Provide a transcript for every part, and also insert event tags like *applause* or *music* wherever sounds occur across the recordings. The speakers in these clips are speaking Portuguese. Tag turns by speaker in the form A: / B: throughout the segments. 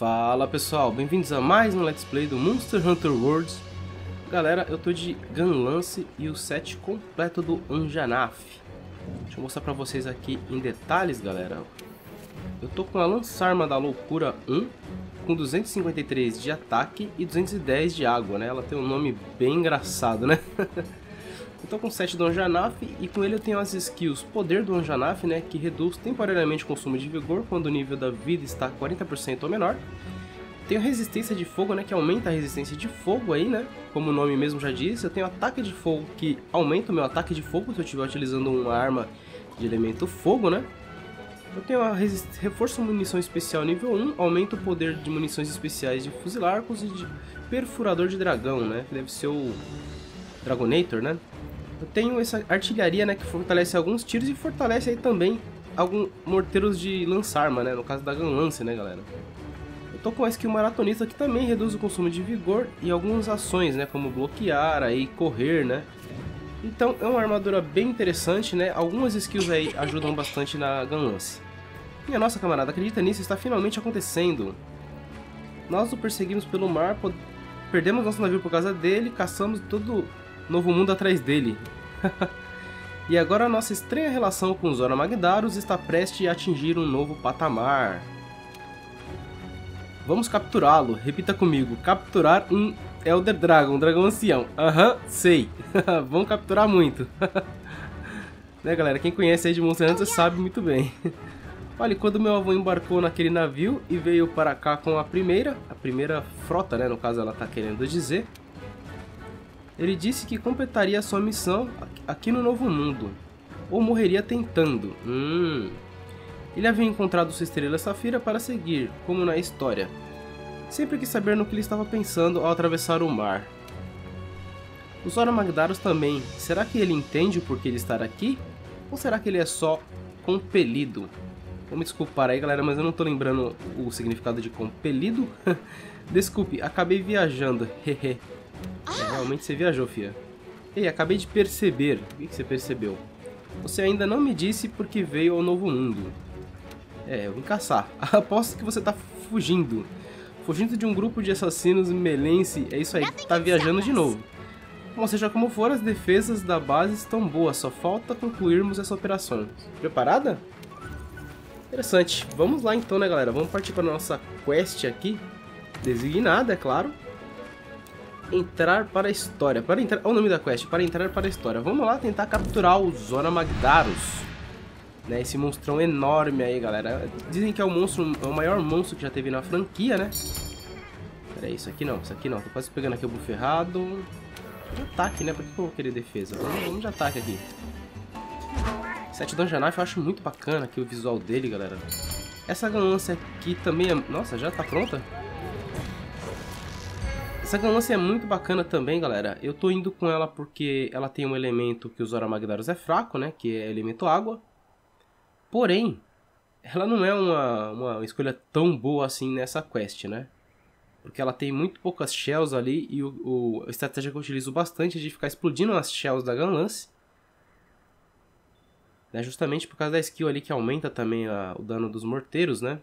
A: Fala pessoal, bem-vindos a mais um Let's Play do Monster Hunter Worlds Galera, eu tô de Gunlance e o set completo do Anjanaf Deixa eu mostrar pra vocês aqui em detalhes, galera Eu tô com a Lançarma da Loucura 1 Com 253 de ataque e 210 de água, né? Ela tem um nome bem engraçado, né? *laughs* Tô com o set do Anjanaf e com ele eu tenho as skills Poder do Anjanaf, né, que reduz temporariamente o consumo de vigor quando o nível da vida está 40% ou menor. Tenho Resistência de Fogo, né, que aumenta a resistência de fogo aí, né, como o nome mesmo já diz. Eu tenho Ataque de Fogo, que aumenta o meu ataque de fogo se eu estiver utilizando uma arma de elemento fogo, né. Eu tenho a Reforço Munição Especial nível 1, aumenta o poder de munições especiais de fuzilarcos e de Perfurador de Dragão, né, deve ser o Dragonator, né. Eu tenho essa artilharia, né, que fortalece alguns tiros e fortalece aí também alguns morteiros de lança-arma, né, no caso da Gunlance, né, galera. Eu tô com a skill maratonista que também reduz o consumo de vigor e algumas ações, né, como bloquear, aí correr, né. Então é uma armadura bem interessante, né, algumas skills aí ajudam bastante na Gunlance. E a nossa camarada acredita nisso, está finalmente acontecendo. Nós o perseguimos pelo mar, perdemos nosso navio por causa dele, caçamos todo novo mundo atrás dele. *laughs* e agora nossa estranha relação com Zora Magdaros está prestes a atingir um novo patamar. Vamos capturá-lo. Repita comigo. Capturar um Elder Dragon, um dragão ancião. Aham, uhum, sei. *laughs* Vamos capturar muito. *laughs* né, galera? Quem conhece aí de Monster Hunter sabe muito bem. Olha, quando meu avô embarcou naquele navio e veio para cá com a primeira, a primeira frota, né? No caso, ela está querendo dizer. Ele disse que completaria sua missão aqui no Novo Mundo, ou morreria tentando. Hum. Ele havia encontrado sua estrela Safira para seguir, como na história. Sempre quis saber no que ele estava pensando ao atravessar o mar. O Zora Magdaros também. Será que ele entende o porquê de estar aqui? Ou será que ele é só compelido? Vou me desculpar aí, galera, mas eu não estou lembrando o significado de compelido. *laughs* Desculpe, acabei viajando. Hehe. É, realmente você viajou, Fia. Ei, acabei de perceber. O que você percebeu? Você ainda não me disse porque veio ao Novo Mundo. É, eu vim caçar. *laughs* Aposto que você tá fugindo. Fugindo de um grupo de assassinos melense. É isso aí, tá viajando de novo. Bom, seja como for, as defesas da base estão boas. Só falta concluirmos essa operação. Preparada? Interessante. Vamos lá então, né, galera? Vamos partir para nossa quest aqui. Designada, é claro entrar para a história. Para entrar, olha o nome da quest, para entrar para a história. Vamos lá tentar capturar o Zona Magdaros. Né, esse monstrão enorme aí, galera. Dizem que é o monstro, é o maior monstro que já teve na franquia, né? Pera aí, isso aqui não, isso aqui não. Tô quase pegando aqui o buff errado. Ataque, né? Por que eu vou querer defesa? Vamos, vamos de ataque aqui. Sete Dungeon Knife eu acho muito bacana aqui o visual dele, galera. Essa ganância aqui também é... Nossa, já tá pronta? Essa ganância é muito bacana também, galera. Eu tô indo com ela porque ela tem um elemento que o Zora Magdaros é fraco, né? Que é elemento água. Porém, ela não é uma, uma escolha tão boa assim nessa quest, né? Porque ela tem muito poucas shells ali e o, o, a estratégia que eu utilizo bastante é de ficar explodindo as shells da Ganlance. Né? Justamente por causa da skill ali que aumenta também a, o dano dos morteiros, né?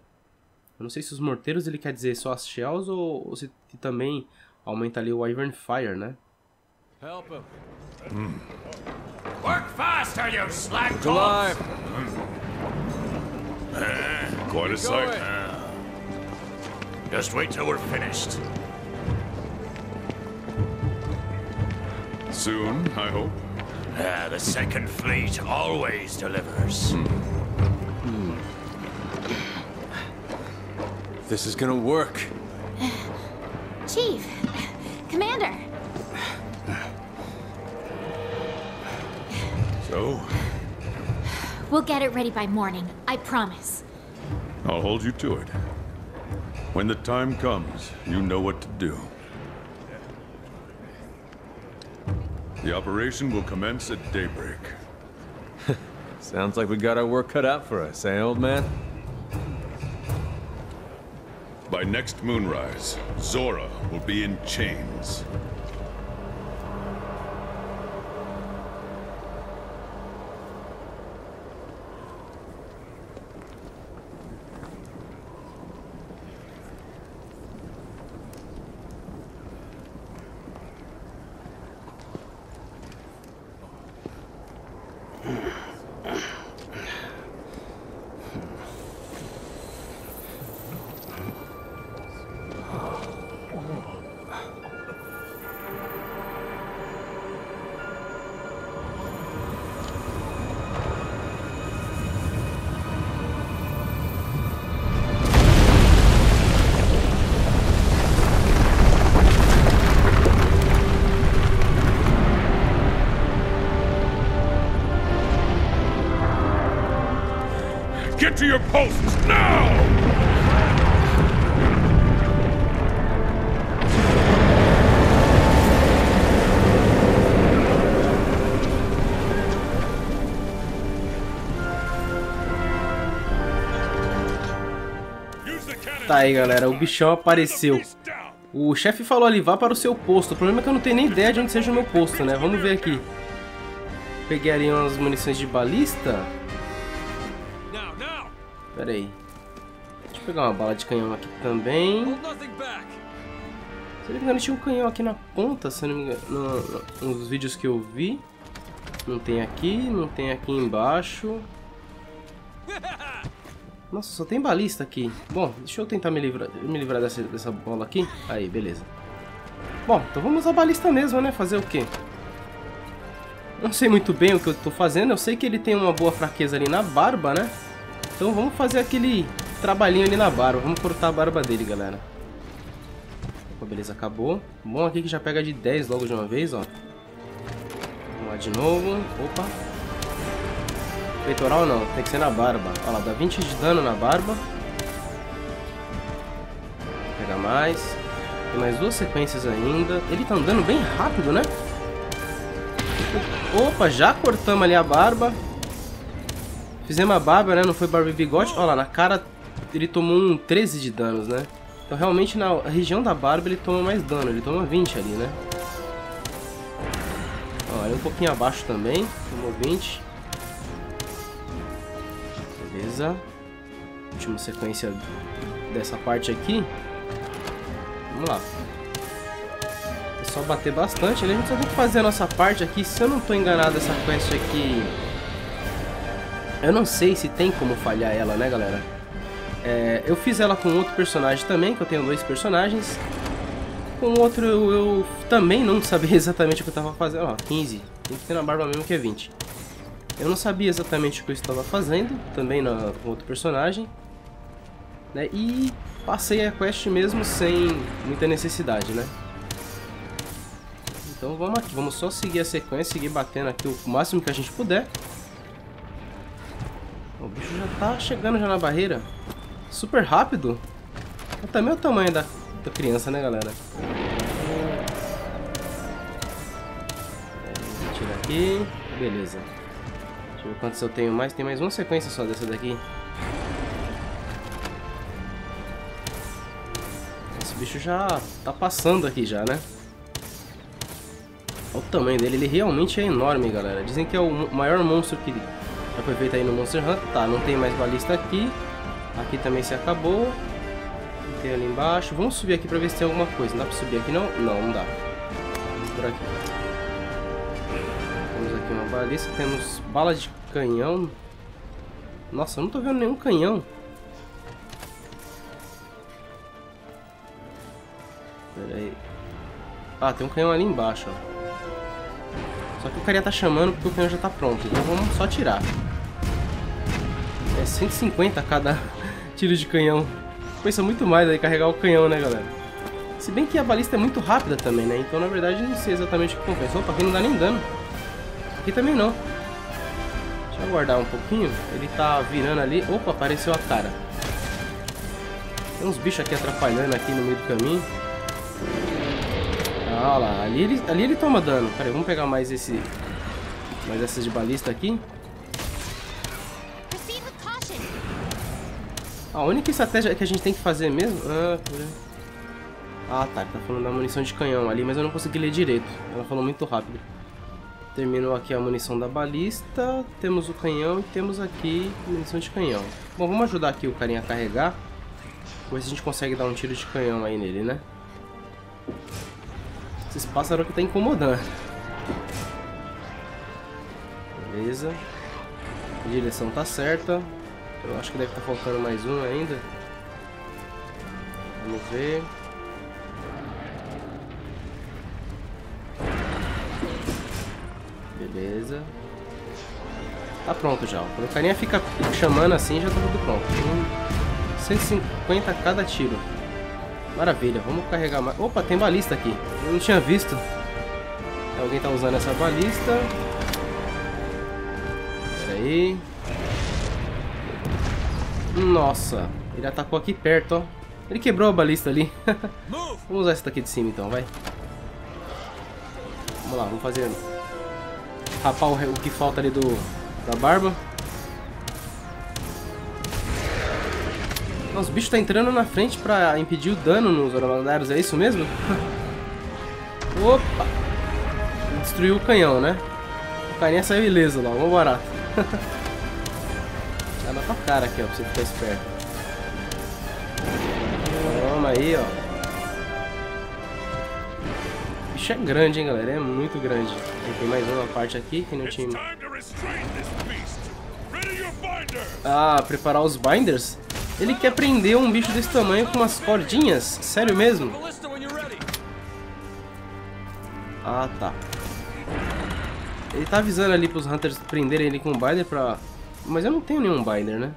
A: Eu não sei se os morteiros ele quer dizer só as shells ou, ou se também aumenta ali o Iron Fire, né? Help him. Mm. Work faster, you slack alive.
B: Uh, quite a sight. Uh, just wait till we're finished. Soon, I hope. Uh, the second fleet always delivers. Mm. Mm.
C: This is gonna work. *sighs*
D: Chief, Commander.
B: So?
D: We'll get it ready by morning, I promise.
B: I'll hold you to it. When the time comes, you know what to do. The operation will commence at daybreak. *laughs*
C: Sounds like we got our work cut out for us, eh, old man?
B: next moonrise, Zora will be in chains.
A: Aí, galera. O bichão apareceu. O chefe falou ali, vá para o seu posto. O problema é que eu não tenho nem ideia de onde seja o meu posto, né? Vamos ver aqui. Peguei ali umas munições de balista. Pera aí. Deixa eu pegar uma bala de canhão aqui também. Se não me engano, tinha um canhão aqui na ponta, se não me engano, no- no- nos vídeos que eu vi. Não tem aqui, não tem aqui embaixo. Nossa, só tem balista aqui. Bom, deixa eu tentar me livrar, me livrar dessa, dessa bola aqui. Aí, beleza. Bom, então vamos usar balista mesmo, né? Fazer o quê? Não sei muito bem o que eu tô fazendo. Eu sei que ele tem uma boa fraqueza ali na barba, né? Então vamos fazer aquele trabalhinho ali na barba. Vamos cortar a barba dele, galera. Opa, beleza, acabou. Bom aqui que já pega de 10 logo de uma vez, ó. Vamos lá de novo. Opa. Peitoral não, tem que ser na barba. Olha lá, dá 20 de dano na barba. Vou pegar mais. Tem mais duas sequências ainda. Ele tá andando bem rápido, né? Opa, já cortamos ali a barba. Fizemos a barba, né? Não foi barba e bigode. Olha lá, na cara ele tomou um 13 de danos, né? Então realmente na região da barba ele toma mais dano. Ele toma 20 ali, né? Ali um pouquinho abaixo também. Tomou 20. Beleza. Última sequência dessa parte aqui. Vamos lá. É só bater bastante. A gente só tem que fazer a nossa parte aqui. Se eu não tô enganado, essa quest aqui... Eu não sei se tem como falhar ela, né, galera? É, eu fiz ela com outro personagem também, que eu tenho dois personagens. Com outro eu, eu também não sabia *laughs* exatamente o que eu tava fazendo. Ó, 15. Tem que ter na barba mesmo que é 20. Eu não sabia exatamente o que eu estava fazendo, também na, com outro personagem. Né? E passei a quest mesmo sem muita necessidade, né? Então vamos aqui, vamos só seguir a sequência, seguir batendo aqui o máximo que a gente puder. O bicho já tá chegando já na barreira. Super rápido. É também o tamanho da, da criança, né, galera? Tira aqui. Beleza. Deixa eu ver quantos eu tenho mais. Tem mais uma sequência só dessa daqui. Esse bicho já tá passando aqui já, né? Olha o tamanho dele. Ele realmente é enorme, galera. Dizem que é o maior monstro que já foi feito aí no Monster Hunter. Tá, não tem mais balista aqui. Aqui também se acabou. Tem ali embaixo. Vamos subir aqui pra ver se tem alguma coisa. Não dá pra subir aqui não? Não, não dá. Vamos por aqui. Balista. Temos bala de canhão. Nossa, eu não tô vendo nenhum canhão. Pera aí. Ah, tem um canhão ali embaixo, ó. Só que o carinha tá chamando porque o canhão já tá pronto. Então vamos só tirar. É 150 cada *laughs* tiro de canhão. Pensa muito mais aí carregar o canhão, né, galera? Se bem que a balista é muito rápida também, né? Então, na verdade, não sei exatamente o que compensa. Opa, aqui não dá nem dano. Aqui também não. Deixa eu aguardar um pouquinho. Ele tá virando ali. Opa, apareceu a cara. Tem uns bichos aqui atrapalhando aqui no meio do caminho. Ah, lá. Ali ele, ali ele toma dano. Pera aí, vamos pegar mais esse... Mais essas de balista aqui. A única estratégia que a gente tem que fazer mesmo... Ah, ah tá, ele tá falando da munição de canhão ali, mas eu não consegui ler direito. Ela falou muito rápido. Terminou aqui a munição da balista, temos o canhão e temos aqui munição de canhão. Bom, vamos ajudar aqui o carinha a carregar. Ver se a gente consegue dar um tiro de canhão aí nele, né? Esses pássaros que tá incomodando. Beleza. A direção tá certa. Eu acho que deve estar faltando mais um ainda. Vamos ver. Beleza. Tá pronto já. Quando o carinha fica chamando assim, já tá tudo pronto. Um 150 cada tiro. Maravilha, vamos carregar mais. Opa, tem balista aqui. Eu não tinha visto. Alguém tá usando essa balista. Pera aí. Nossa, ele atacou aqui perto, ó. Ele quebrou a balista ali. *laughs* vamos usar essa daqui de cima então, vai. Vamos lá, vamos fazer... Rapar o, que falta ali do da barba. Nossa, o bicho tá entrando na frente pra impedir o dano nos Oromandaros, é isso mesmo? *laughs* Opa! Destruiu o canhão, né? O carinha saiu ileso lá, vamos barato. Tá *laughs* na tua cara aqui, ó, pra você ficar esperto. Toma aí, ó. O bicho é grande, hein, galera? É muito grande. Tem mais uma parte aqui que não tinha... Ah, preparar os binders? Ele quer prender um bicho desse tamanho com umas cordinhas? Sério mesmo? Ah, tá. Ele tá avisando ali pros hunters prenderem ele com um binder pra... Mas eu não tenho nenhum binder, né?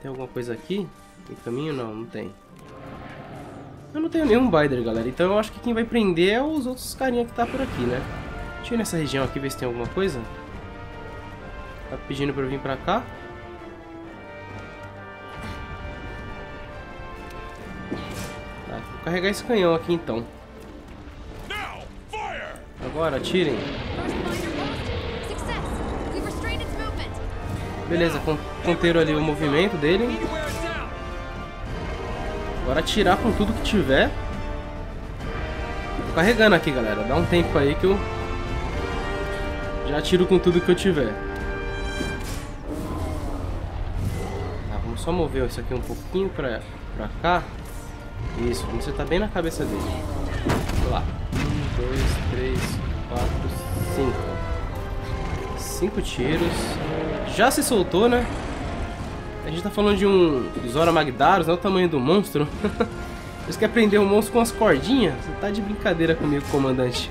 A: Tem alguma coisa aqui? Tem caminho? Não, não tem. Eu não tenho nenhum binder, galera. Então eu acho que quem vai prender é os outros carinha que tá por aqui, né? Deixa eu ir nessa região aqui ver se tem alguma coisa. Tá pedindo pra eu vir pra cá. Tá, vou carregar esse canhão aqui então. Agora, atirem. Beleza, conteram ali o movimento dele. Agora atirar com tudo que tiver. Tô carregando aqui, galera. Dá um tempo aí que eu já atiro com tudo que eu tiver. Tá, vamos só mover isso aqui um pouquinho pra, pra cá. Isso, vamos acertar bem na cabeça dele. Vamos lá. Um, dois, três, quatro, cinco. Cinco tiros. Já se soltou, né? A gente tá falando de um Zora Magdaros, não é o tamanho do monstro. *laughs* Você quer prender um monstro com as cordinhas? Você tá de brincadeira comigo, comandante.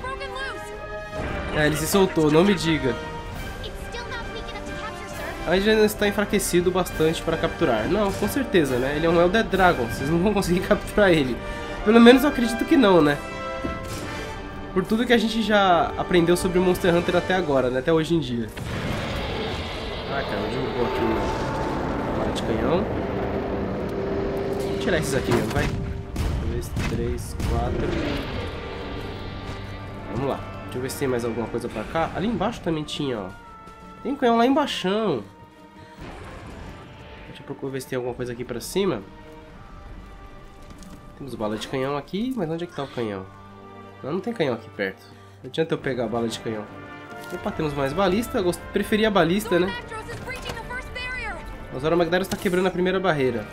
A: É, ele se soltou, não me diga. Ainda está enfraquecido bastante para capturar. Não, com certeza, né? Ele é um Elder Dragon, vocês não vão conseguir *laughs* capturar ele. Pelo menos eu acredito que não, né? Por tudo que a gente já aprendeu sobre o Monster Hunter até agora, né? Até hoje em dia. Ah, cara, derrubou aqui o de canhão. Vou tirar esses aqui mesmo, vai. Dois, três, quatro. Vamos lá. Deixa eu ver se tem mais alguma coisa pra cá. Ali embaixo também tinha, ó. Tem um canhão lá embaixo. Deixa eu procurar ver se tem alguma coisa aqui pra cima. Temos bala de canhão aqui, mas onde é que tá o canhão? Não, não tem canhão aqui perto. Não adianta eu pegar a bala de canhão. Opa, temos mais balista. Preferia a balista, né? O Zora Magdarius está quebrando a primeira barreira.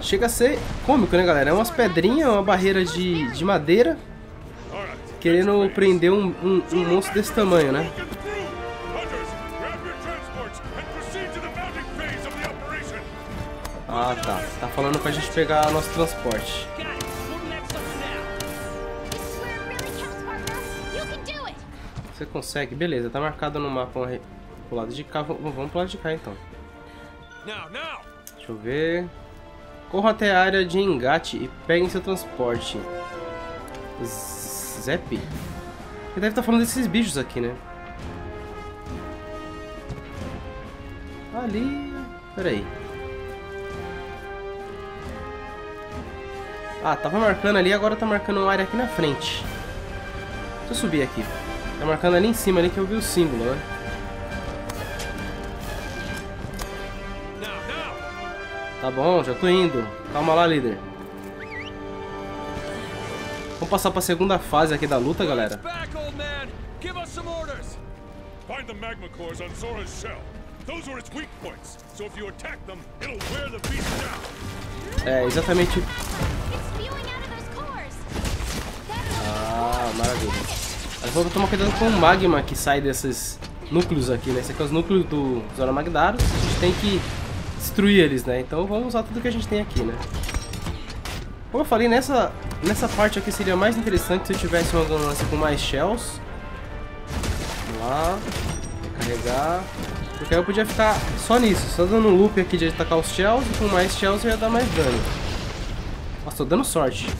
A: Chega a ser cômico, né, galera? É umas pedrinhas, uma barreira de, de madeira querendo prender um, um, um monstro desse tamanho, né? Ah, tá. Tá falando pra gente pegar nosso transporte. Consegue? Beleza, tá marcado no mapa pro lado de cá. Vamos pro lado de cá, então. Deixa eu ver... Corra até a área de engate e peguem seu transporte. Zep? Ele deve estar tá falando desses bichos aqui, né? Ali... Peraí. Ah, tava marcando ali, agora tá marcando uma área aqui na frente. Deixa eu subir aqui. Tá marcando ali em cima ali que eu vi o símbolo, né? Tá bom, já tô indo. Calma lá, líder. Vamos passar pra segunda fase aqui da luta, galera. Find the magma cores on Zora's shell. Those are its weak points. So if you attack them, it'll wear the beast down. É, exatamente. Ah, maravilha. Agora vou tomar cuidado com o magma que sai desses núcleos aqui, né? Esse aqui é os núcleos do Zora Magdaros. A gente tem que destruir eles, né? Então vamos usar tudo que a gente tem aqui, né? Como eu falei, nessa, nessa parte aqui seria mais interessante se eu tivesse uma lance com mais shells. Vamos lá. Recarregar. Porque aí eu podia ficar só nisso, só dando um loop aqui de atacar os shells e com mais shells eu ia dar mais dano. Nossa, tô dando sorte.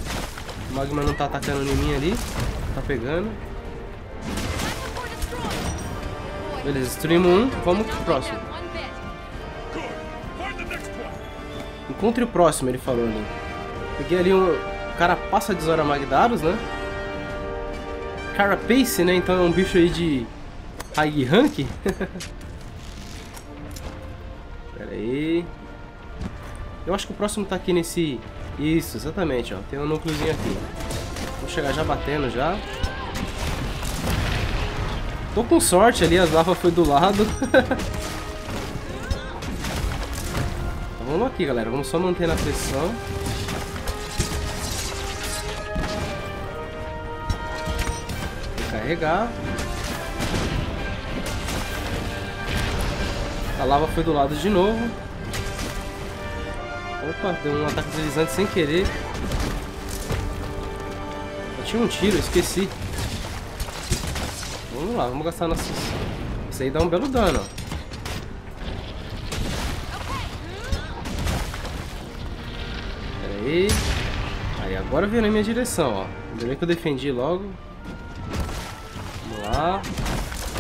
A: O magma não tá atacando em mim ali. Tá pegando. Beleza, destruímos um. Vamos pro próximo. Encontre o próximo, ele falou ali. Peguei ali um carapaça de Zora Magdaros, né? Carapace, né? Então é um bicho aí de high rank. *laughs* Pera aí. Eu acho que o próximo tá aqui nesse... Isso, exatamente, ó. Tem um núcleozinho aqui. Vou chegar já batendo já. Tô com sorte ali, as lavas foi do lado. Então, *laughs* vamos aqui, galera. Vamos só manter na pressão. Recarregar. A lava foi do lado de novo. Opa, deu um ataque deslizante sem querer. Eu tinha um tiro, esqueci. Vamos lá, vamos gastar nossos... Isso aí dá um belo dano, ó. Pera aí. Aí, agora veio na minha direção, ó. Ainda bem que eu defendi logo. Vamos lá.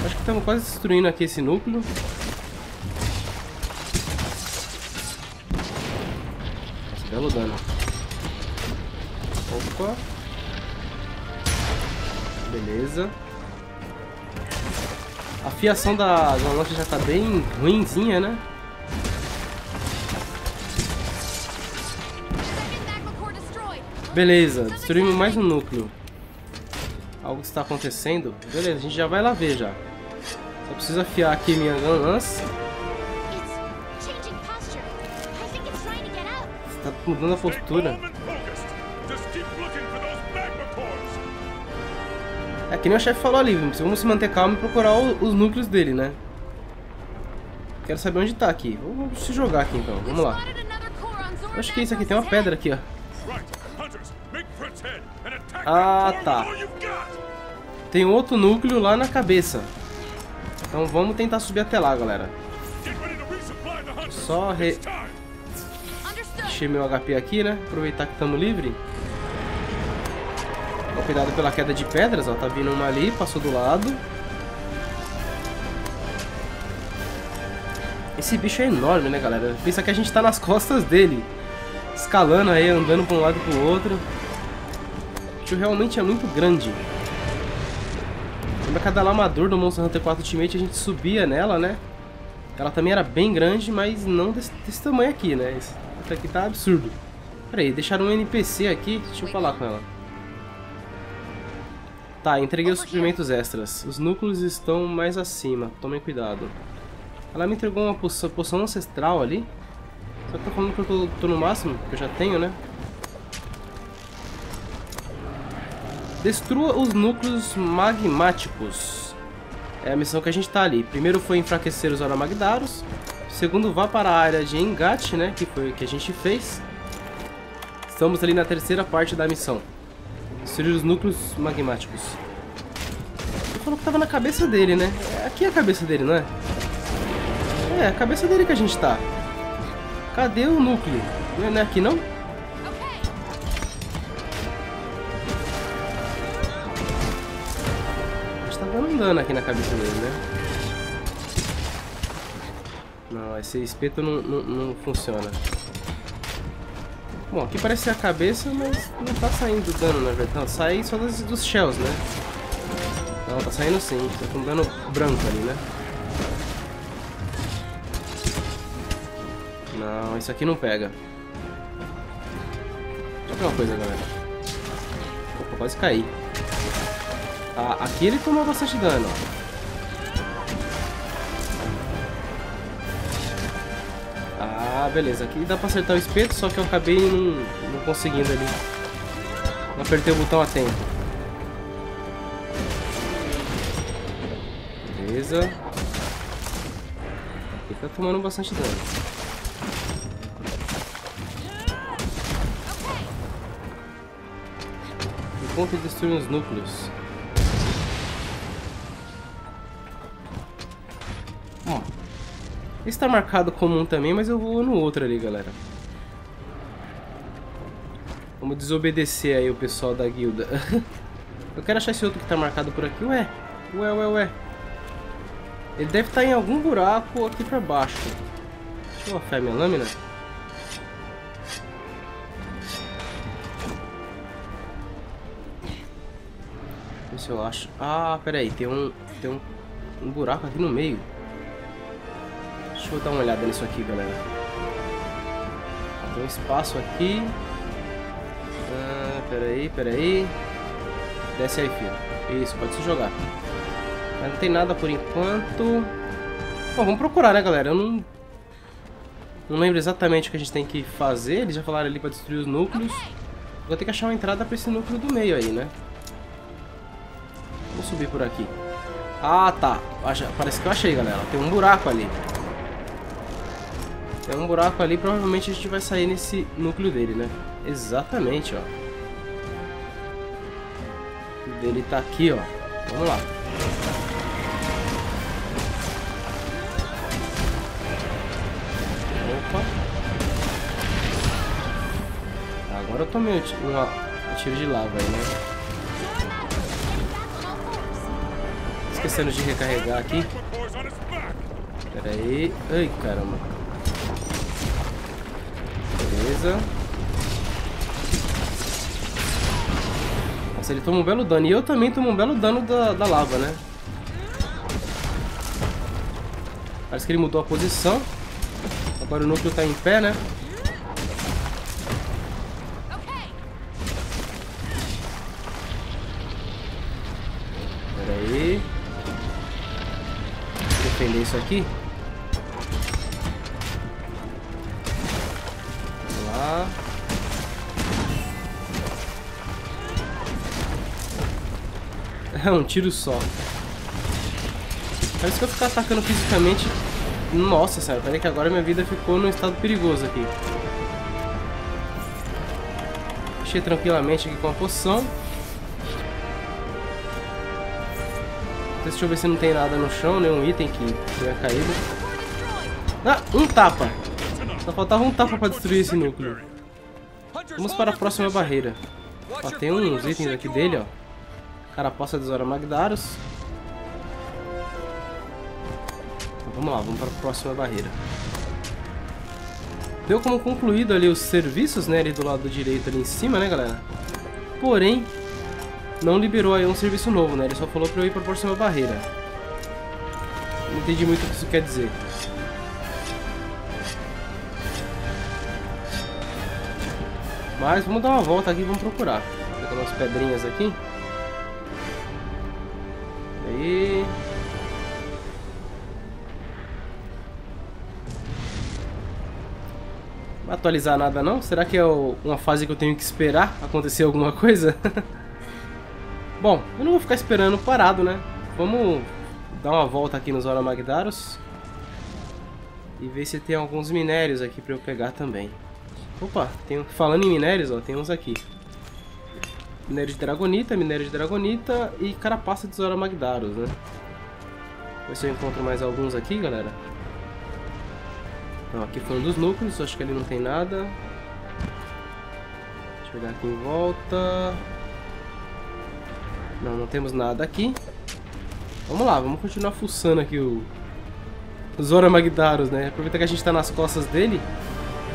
A: Acho que estamos quase destruindo aqui esse núcleo. Nossa, belo dano. Opa. Beleza. A fiação da, da lancha já tá bem ruimzinha, né? Beleza, destruímos mais um núcleo. Algo está acontecendo? Beleza, a gente já vai lá ver já. Só preciso afiar aqui minha lance.
D: It's changing posture. I think it's trying to get out.
A: Tá mudando a postura. Que nem o chefe falou ali, vamos se manter calmo e procurar o- os núcleos dele, né? Quero saber onde tá aqui. Vamos se jogar aqui então, vamos lá. Eu acho que isso aqui tem uma pedra aqui, ó. Ah, tá. Tem outro núcleo lá na cabeça. Então vamos tentar subir até lá, galera. Só re... Encher meu HP aqui, né? Aproveitar que estamos livre. Cuidado pela queda de pedras, ó. Tá vindo uma ali, passou do lado. Esse bicho é enorme, né, galera? Pensa que a gente tá nas costas dele. Escalando aí, andando pra um lado e pro outro. O bicho realmente é muito grande. Lembra que a do Monster Hunter 4 Ultimate a gente subia nela, né? Ela também era bem grande, mas não desse, desse tamanho aqui, né? Esse aqui tá absurdo. Pera aí, deixaram um NPC aqui. Deixa eu falar com ela. Tá, entreguei os suprimentos extras. Os núcleos estão mais acima. Tomem cuidado. Ela me entregou uma poção, poção ancestral ali. Só que tá falando que eu tô, tô no máximo, que eu já tenho, né? Destrua os núcleos magmáticos. É a missão que a gente tá ali. Primeiro foi enfraquecer os Aramagdaros. Segundo, vá para a área de Engat, né? Que foi o que a gente fez. Estamos ali na terceira parte da missão. Destruir os núcleos magmáticos. Ele falou que tava na cabeça dele, né? Aqui é a cabeça dele, não é? É, a cabeça dele que a gente tá. Cadê o núcleo? Não é- é aqui não? A gente tá dando um dano aqui na cabeça dele, né? Não, esse espeto não, não, não funciona. Bom, aqui parece ser a cabeça, mas não tá saindo dano, na verdade. Não, sai só dos, dos shells, né? Não, tá saindo sim. Tá com dano branco ali, né? Não, isso aqui não pega. Deixa eu ver uma coisa, galera. Opa, quase caí. Tá, aqui ele tomou bastante dano, ó. Ah, beleza. Aqui dá pra acertar o espeto, só que eu acabei não, não conseguindo ali. Não apertei o botão a tempo. Beleza. Aqui tá tomando bastante dano. Encontre e destruir os núcleos. Esse tá marcado como um também, mas eu vou no outro ali, galera. Vamos desobedecer aí o pessoal da guilda. *laughs* eu quero achar esse outro que tá marcado por aqui. Ué, ué, ué, ué. Ele deve estar em algum buraco aqui pra baixo. Deixa eu afiar minha lâmina. Ver se eu acho. Ah, peraí, tem um. Tem um, um buraco aqui no meio. Deixa eu dar uma olhada nisso aqui, galera. Tem um espaço aqui. Ah, peraí, peraí. Desce aí, filho. Isso, pode se jogar. Mas não tem nada por enquanto. Bom, vamos procurar, né, galera? Eu não... Não lembro exatamente o que a gente tem que fazer. Eles já falaram ali pra destruir os núcleos. Vou ter que achar uma entrada pra esse núcleo do meio aí, né? Vou subir por aqui. Ah, tá. Parece que eu achei, galera. Tem um buraco ali. Tem um buraco ali. Provavelmente a gente vai sair nesse núcleo dele, né? Exatamente, ó. O dele tá aqui, ó. Vamos lá. Opa. Agora eu tomei um tiro de lava aí, né? Esquecendo de recarregar aqui. Pera aí. Ai, caramba. Beleza. Nossa, ele toma um belo dano. E eu também tomo um belo dano da, da lava, né? Parece que ele mudou a posição. Agora o núcleo tá em pé, né? Pera aí. Vou defender isso aqui. É um tiro só. Parece que eu ficar atacando fisicamente nossa senhora, peraí que agora minha vida ficou num estado perigoso aqui. Deixei tranquilamente aqui com a poção. Deixa eu ver se não tem nada no chão, nenhum item que tenha caído. Ah, um tapa! Só faltava um tapa para destruir esse núcleo. Vamos para a próxima barreira. Ó, tem uns itens aqui dele, ó. Carapaça de Zora Magdaros. Vamos lá, vamos para a próxima barreira. Deu como concluído ali os serviços, né, ali do lado direito ali em cima, né, galera? Porém, não liberou aí um serviço novo, né? Ele só falou para eu ir para a próxima barreira. Não entendi muito o que isso quer dizer. Mas vamos dar uma volta aqui e vamos procurar. Vou pegar umas pedrinhas aqui. Aí. atualizar nada não? Será que é uma fase que eu tenho que esperar acontecer alguma coisa? *laughs* Bom, eu não vou ficar esperando parado, né? Vamos dar uma volta aqui nos Ora Magdaros e ver se tem alguns minérios aqui pra eu pegar também. Opa, tem, falando em minérios, ó, tem uns aqui. Minério de Dragonita, minério de Dragonita e carapaça de Zora Magdaros, né? Ver se eu encontro mais alguns aqui, galera. Aqui foi um dos núcleos, acho que ali não tem nada. Deixa eu olhar aqui em volta. Não, não temos nada aqui. Vamos lá, vamos continuar fuçando aqui o... Zora Magdaros, né? Aproveitar que a gente tá nas costas dele.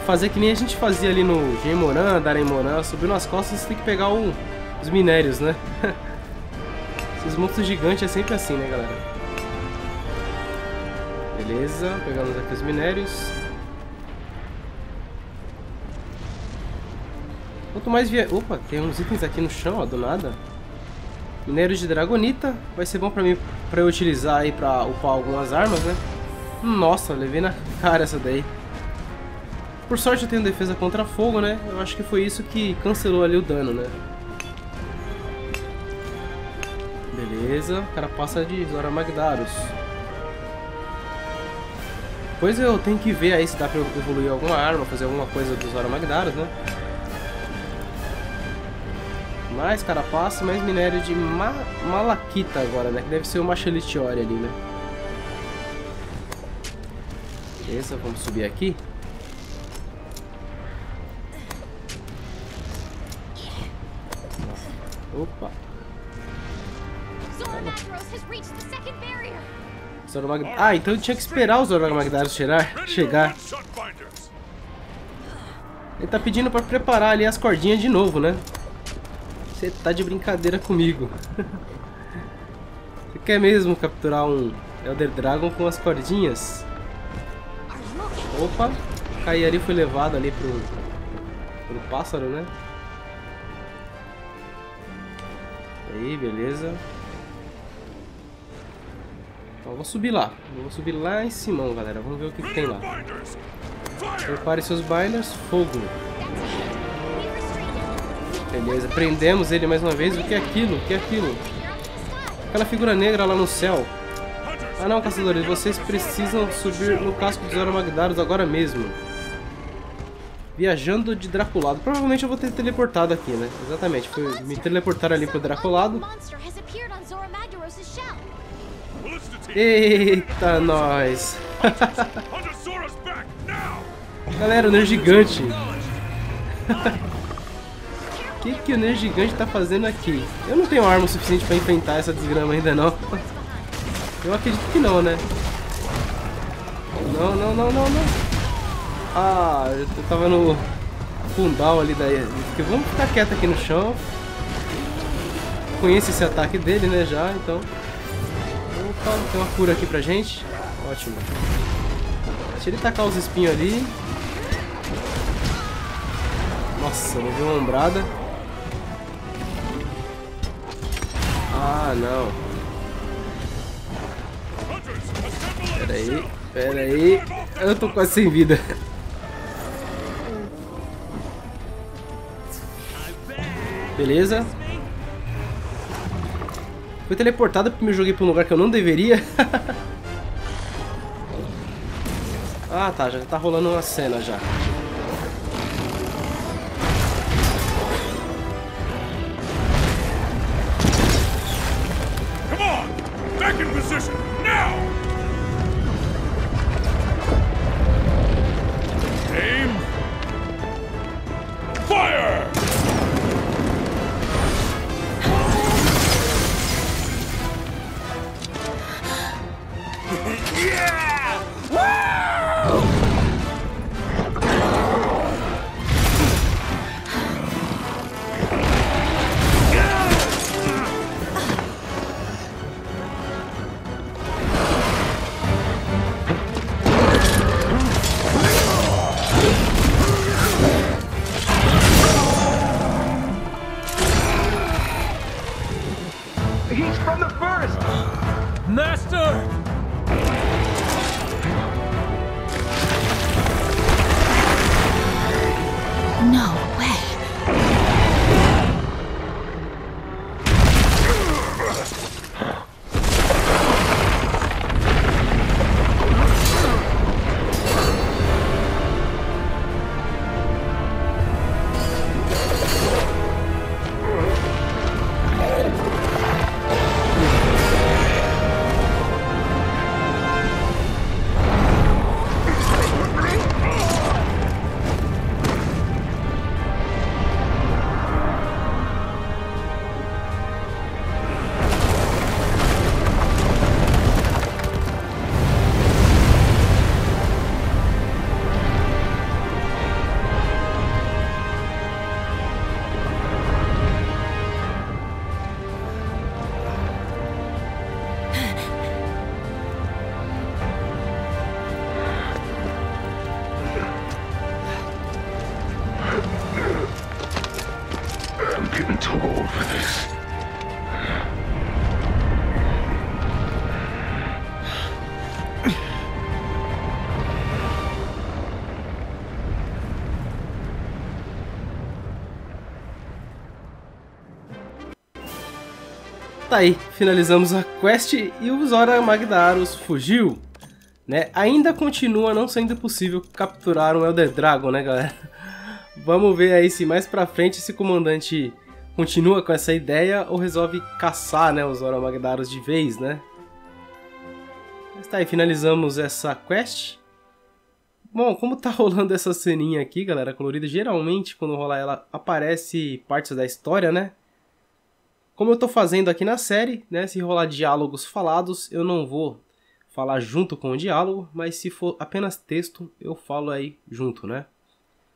A: Fazer que nem a gente fazia ali no Gemoran, Daremoran. Subiu nas costas, você tem que pegar o... os minérios, né? *laughs* Esses monstros gigantes é sempre assim, né, galera? Beleza, pegamos aqui os minérios. Quanto mais via... Opa, tem uns itens aqui no chão, ó, do nada. Minério de Dragonita. Vai ser bom pra mim, pra eu utilizar aí pra upar algumas armas, né? Nossa, levei na *laughs* cara essa daí. Por sorte eu tenho defesa contra fogo, né? Eu acho que foi isso que cancelou ali o dano, né? Beleza, o cara passa de Zora Magdaros. Depois eu tenho que ver aí se dá pra evoluir alguma arma, fazer alguma coisa dos Zora Magdaros, né? Mais carapaça, mais minério de ma malaquita agora, né? Que deve ser o machelitiore ali, né? Beleza, vamos subir aqui. Opa. Zoro Mag... Ah, então eu tinha que esperar o Zoro Magdaros chegar. chegar. Ele tá pedindo pra preparar ali as cordinhas de novo, né? Você tá de brincadeira comigo. *laughs* Você quer mesmo capturar um Elder Dragon com as cordinhas? Opa, Kairi foi levado ali pro, pro pássaro, né? Aí, beleza. Então, vou subir lá. Vou subir lá em cima, galera. Vamos ver o que, que tem lá. Prepare seus binders. Fogo. Beleza, prendemos ele mais uma vez. O que é aquilo? O que é aquilo? Aquela figura negra lá no céu. Ah não, caçadores, vocês precisam subir no casco dos Zoro Magdaros agora mesmo. Viajando de Draculado. Provavelmente eu vou ter teleportado aqui, né? Exatamente, foi me teleportar ali pro Draculado. Eita, nós! *laughs* Galera, o Ner Gigante. O *laughs* que, que o Ner Gigante tá fazendo aqui? Eu não tenho arma suficiente pra enfrentar essa desgrama ainda não. Eu acredito que não, né? Não, não, não, não, não. Ah, eu tava no fundal ali daí. Porque Vamos ficar quieto aqui no chão. Conheço esse ataque dele, né, já, então... Opa, tem uma cura aqui pra gente. Ótimo. Deixa ele tacar os espinhos ali. Nossa, não viu uma ombrada. Ah, não. Pera aí, pera aí. Eu tô quase sem vida. Beleza. Fui teleportado porque me joguei pra um lugar que eu não deveria. *laughs* ah, tá. Já tá rolando uma cena já. Tá aí, finalizamos a quest e o Zora Magdaros fugiu. Né? Ainda continua não sendo possível capturar um Elder Dragon, né, galera? *laughs* Vamos ver aí se mais pra frente esse comandante continua com essa ideia ou resolve caçar, né, os Zora Magdaros de vez, né? Mas tá aí, finalizamos essa quest. Bom, como tá *laughs* rolando essa ceninha aqui, galera, colorida, geralmente quando rolar ela aparece partes da história, né? Como eu tô fazendo aqui na série, né, se rolar diálogos falados, eu não vou falar junto com o diálogo, mas se for apenas texto, eu falo aí junto, né?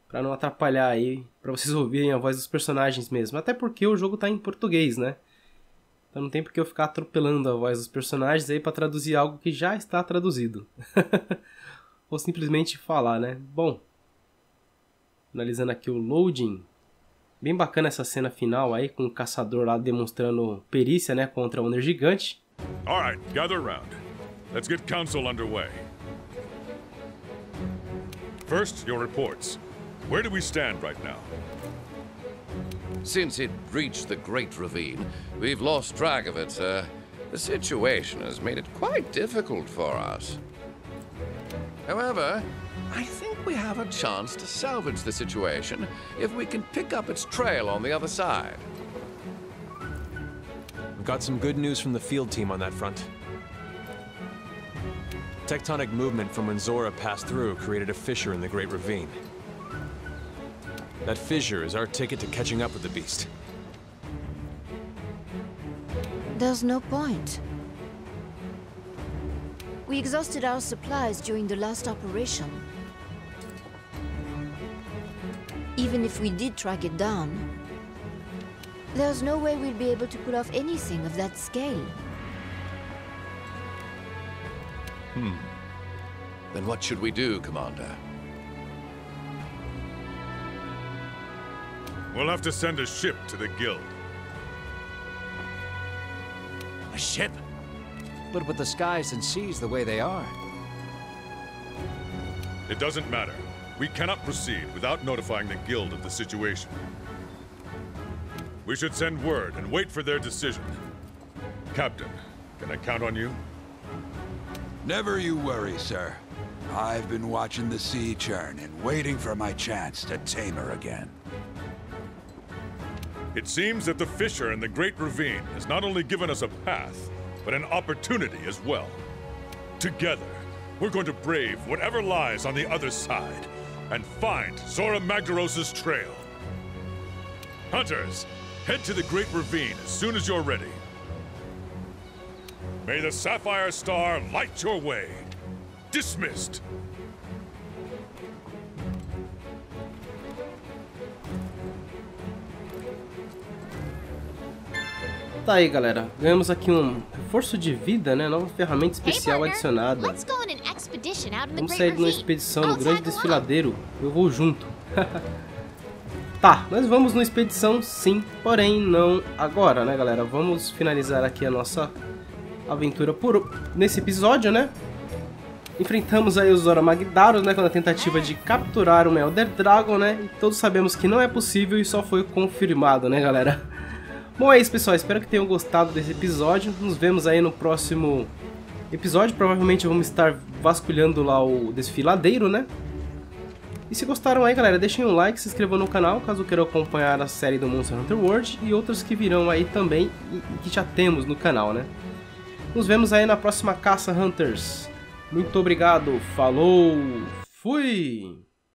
A: Pra não atrapalhar aí, pra vocês *laughs* ouvirem a voz dos personagens mesmo. Até porque o jogo tá em português, né? Então não tem por que eu ficar atropelando a voz dos personagens aí para traduzir algo que já está traduzido. *laughs* Ou simplesmente falar, né? Bom, analisando aqui o loading. Bem bacana essa cena final aí, com o caçador lá demonstrando perícia, né, contra o Ender Gigante.
E: Alright, gather around. Let's get council underway. First, your reports. Where do we stand right now?
F: Since it reached the Great Ravine, we've lost track of it, sir. The situation has made it quite difficult for us. However, I think we have a chance to salvage the situation if we can pick up its trail on the other side.
C: We've got some good news from the field team on that front. Tectonic movement from when Zora passed through created a fissure in the Great Ravine. That fissure is our ticket to catching up with the beast.
G: There's no point. We exhausted our supplies during the last operation. Even if we did track it down, there's no way we'll be able to pull off anything of that scale. Hmm.
F: Then what should we do, Commander?
E: We'll have to send a ship to the guild.
B: A ship?
H: But with the skies and seas the way they are,
E: It doesn't matter. We cannot proceed without notifying the guild of the situation. We should send word and wait for their decision. Captain, can I count on you?
I: Never you worry, sir. I've been watching the sea churn and waiting for my chance to tame her again.
E: It seems that the fissure in the Great Ravine has not only given us a path, but an opportunity as well. Together, we're going to brave whatever lies on the other side and find Zora Magdaros' trail. Hunters, head to the Great Ravine as soon as you're ready. May the Sapphire Star light your way. Dismissed.
A: Tá aí, galera. Ganhamos aqui um reforço de vida, né? Nova ferramenta especial
D: partner,
A: adicionada. Vamos sair numa
D: Ravine.
A: expedição no Grande. Desfiladeiro. Eu vou junto. *laughs* tá, nós vamos numa expedição sim, porém não agora, né, galera? Vamos finalizar aqui a nossa aventura por nesse episódio, né? Enfrentamos aí os Zora Magdaros, né, com a tentativa de capturar um Elder Dragon, né? E todos sabemos que não é possível e só foi confirmado, né, galera? *laughs* Bom, é isso, pessoal. Espero que tenham gostado desse episódio. Nos vemos aí no próximo episódio. Provavelmente vamos estar vasculhando lá o desfiladeiro, né? E se gostaram aí, galera, deixem um like, se inscrevam no canal caso queiram acompanhar a série do Monster Hunter World e outras que virão aí também e que já temos no canal, né? Nos vemos aí na próxima caça, Hunters. Muito obrigado, falou, fui!